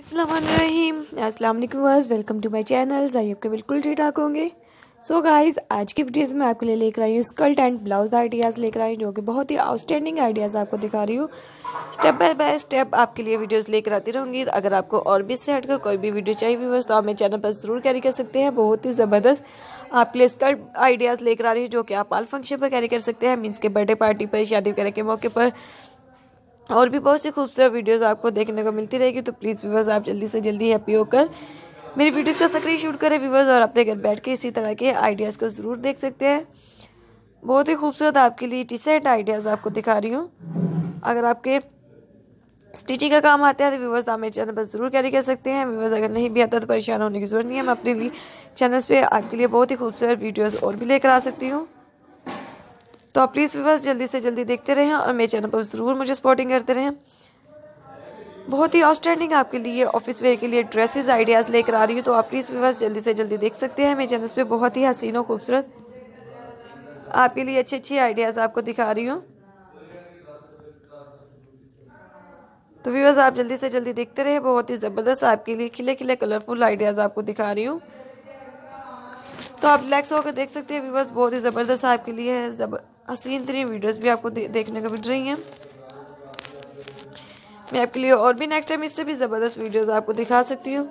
अस्सलाम वालेकुम welcome to my channel. आइए आपके बिल्कुल ठीक ठाक होंगे। सो गाइस आज की वीडियोस में आपके लिए लेकर आई हूँ स्कर्ट एंड ब्लाउज आइडियाज़ लेकर आई हूँ, जो कि बहुत ही आउटस्टैंडिंग आइडियाज़ आपको दिखा रही हूँ। स्टेप बाय बाय स्टेप आपके लिए वीडियोस लेकर आती रहूँगी। अगर आपको और भी से हटकर कोई भी वीडियो चाहिए व्यूवर्स तो आप मेरे चैनल पर ज़रूर कैरी कर सकते हैं। बहुत ही ज़बरदस्त आपके लिए स्कर्ट आइडियाज़ लेकर आ रही हूँ, जो कि आप आल फ़ंक्शन पर कैरी कर सकते हैं। मीन्स के बर्थडे पार्टी पर, शादी वगैरह के मौके पर और भी बहुत सी खूबसूरत वीडियोस आपको देखने को मिलती रहेगी तो प्लीज़ व्यूवर्स आप जल्दी से जल्दी हैप्पी होकर मेरी वीडियोस का सक्रिय शूट करें व्यूवर्स और अपने घर बैठ के इसी तरह के आइडियाज़ को ज़रूर देख सकते हैं। बहुत ही खूबसूरत आपके लिए टी शर्ट आइडियाज़ आपको दिखा रही हूँ। अगर आपके स्टिचिंग का काम आता है तो व्यूवर्स आप मेरे चैनल पर ज़रूर कैरी कर सकते हैं। व्यूवर्स अगर नहीं भी आता तो परेशान होने की ज़रूरत नहीं है। मैं अपने लिए चैनल पे आपके लिए बहुत ही खूबसूरत वीडियोज़ और भी लेकर आ सकती हूँ। तो आप प्लीज़ व्यूवर्स जल्दी से जल्दी देखते रहें और मेरे चैनल पर ज़रूर मुझे सपोर्टिंग करते रहें। बहुत ही आउटस्टैंडिंग आपके लिए ऑफ़िस वेयर के लिए ड्रेसेस आइडियाज़ लेकर आ रही हूँ तो आप प्लीज़ व्यूवर्स जल्दी से जल्दी देख सकते हैं। मेरे चैनल पे बहुत ही हसीन खूबसूरत आपके लिए अच्छी अच्छी आइडियाज़ आपको दिखा रही हूँ। तो व्यूवर्स आप जल्दी से जल्दी देखते रहे। बहुत ही ज़बरदस्त आपके लिए खिले खिले कलरफुल आइडियाज़ आपको दिखा रही हूँ। तो आप रिलैक्स होकर देख सकते हैं व्यूवर्स बहुत ही ज़बरदस्त आपके लिए है हसीन तरीन वीडियोस भी आपको दे, देखने को मिल रही हैं। मैं आपके लिए और भी नेक्स्ट टाइम इससे भी ज़बरदस्त वीडियोस आपको दिखा सकती हूँ।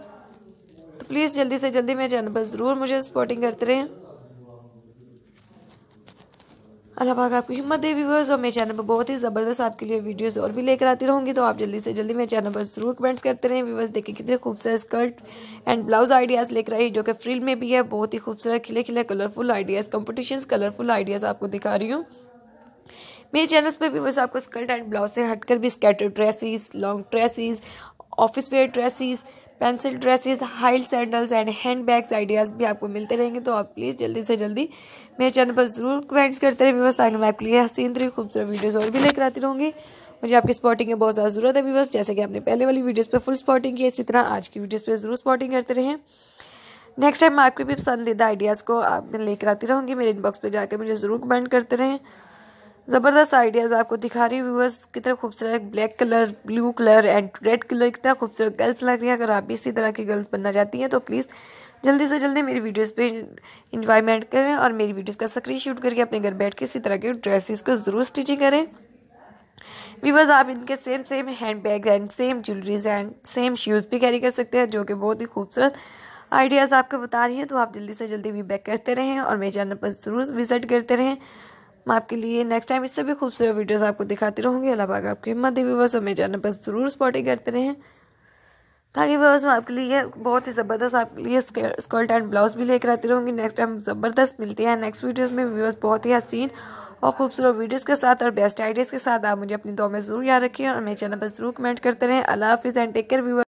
तो प्लीज़ जल्दी से जल्दी मेरे चैनल पर ज़रूर मुझे सपोर्टिंग करते रहें। अल्लाह पाक आपकी हिम्मत दे व्यूवर्स और मेरे चैनल पर बहुत ही ज़बरदस्त आपके लिए वीडियोस और भी लेकर आती रहूँगी। तो आप जल्दी से जल्दी मेरे चैनल पर ज़रूर कमेंट्स करते रहें। व्यूवर्स देखिए कितने खूबसूरत स्कर्ट एंड ब्लाउज आइडियाज़ लेकर आई, जो कि फ्रिल में भी है। बहुत ही खूबसूरत खिले खिले colourful ideas competition colourful ideas आपको दिखा रही हूँ। मेरे चैनल्स पर भी आपको स्कर्ट एंड ब्लाउज से हटकर भी skater dresses long dresses office wear dresses pencil dresses high sandals and hand bags ideas भी आपको मिलते रहेंगे तो आप प्लीज़ जल्दी से जल्दी मेरे चैनल पर ज़रूर कमेंट्स करते रहे व्यवस्था मैं आपके लिए हसीन तरी खूबसूरत वीडियोज़ और भी लेकर आती रहूँगी। मुझे आपकी स्पॉटिंग की बहुत ज़्यादा ज़रूरत है व्यवस्था जैसे कि आपने पहले वाली वीडियोज़ पर फुल स्पॉटिंग की इसी तरह आज की वीडियोज़ पर ज़रूर स्पॉटिंग करते रहें। नेक्स्ट टाइम आपके भी पसंदीदा आइडियाज़ को आप लेकर आती रहूँगी, मेरे इनबॉक्स पर जाकर मुझे ज़रूर कमेंट करते रहें। ज़बरदस्त आइडियाज़ आपको दिखा रही हूँ व्यूवर्स कितना खूबसूरत black colour blue colour and red colour कितना खूबसूरत गर्ल्स लग रही है। अगर आप भी इसी तरह की गर्ल्स बनना चाहती हैं तो प्लीज़ जल्दी से जल्दी मेरी वीडियोस पे इन्वायरमेंट करें और मेरी वीडियोस का सक्रिय शूट करके अपने घर बैठ के इसी तरह के ड्रेसेस को ज़रूर स्टिचिंग करें। वीवर्स आप इनके same same hand bag and same jewelleries and same shoes भी कैरी कर सकते हैं, जो कि बहुत ही खूबसूरत आइडियाज़ आपको बता रही हैं। तो आप जल्दी से जल्दी वी बैक करते रहें और मेरे चैनल पर ज़रूर विज़िट करते रहें। मैं आपके लिए नेक्स्ट टाइम इससे भी खूबसूरत वीडियोस आपको दिखाती रहूँगी। अल्लाह पाक आपकी हिम्मत दी व्यूवर्स और मेरे चैनल पर ज़रूर सपोर्टिंग करते रहें। ताकि व्यूवर्स मैं आपके लिए बहुत ही ज़बरदस्त आपके लिए स्कर्ट एंड ब्लाउज भी लेकर आती रहूँगी। नेक्स्ट टाइम ज़बरदस्त मिलती है नेक्स्ट वीडियोज़ में। व्यूवर्स बहुत ही हसीन और खूबसूरत वीडियोज़ के साथ और बेस्ट आइडियाज़ के साथ आप मुझे अपनी दो में ज़रूर याद रखिए और मेरे चैनल पर ज़रूर कमेंट करते रहें। अल्लाह हाफिज़ एंड टेक केयर व्यूवर